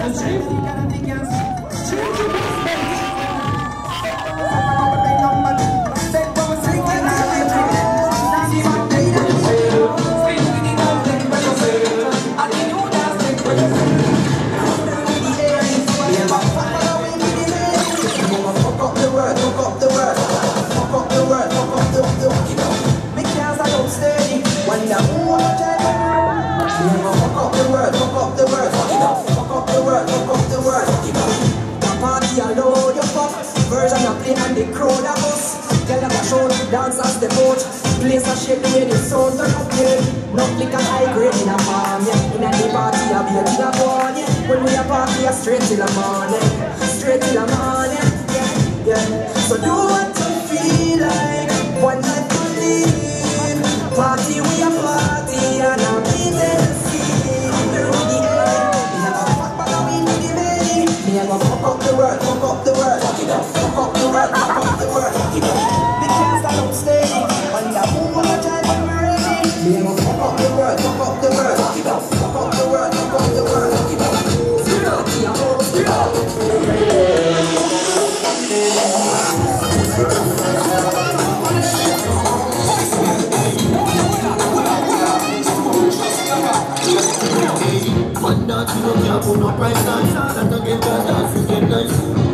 Antigo? Play the crowd of us. Show dance as the boat Place a shape the the turn up Not like a high grade in a yeah. In party a beer in a one yeah. When we a party a straight till the morning. Straight till the morning yeah yeah. So do what you feel like One night to live Party we a party and a beat and a the belly Me a fuck world fuck the we're Me a go fuck up the world fuck up the world. Fuck it up fuck up a One dance you know can't put no price to get that dance you get nice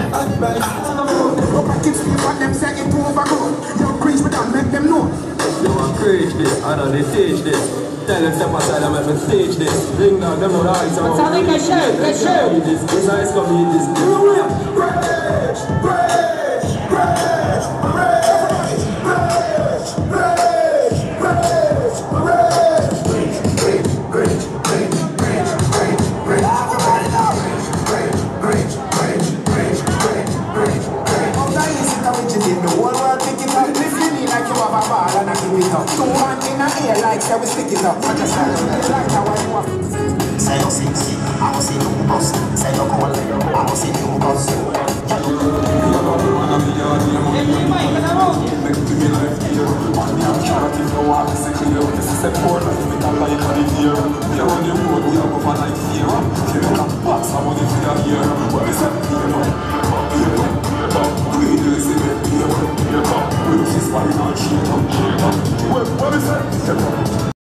preach this, I know they teach this. Tell them step aside and let me teach this. Ring now, them know the eyes are Sound like a show, a show. This, this eyes come in this. Preach, preach, preach, preach, preach, preach, preach, Two hand in the air like say we stick it up. I just like how I walk. Say you sexy, I will see you bust. Say you cool, I will see you What is that?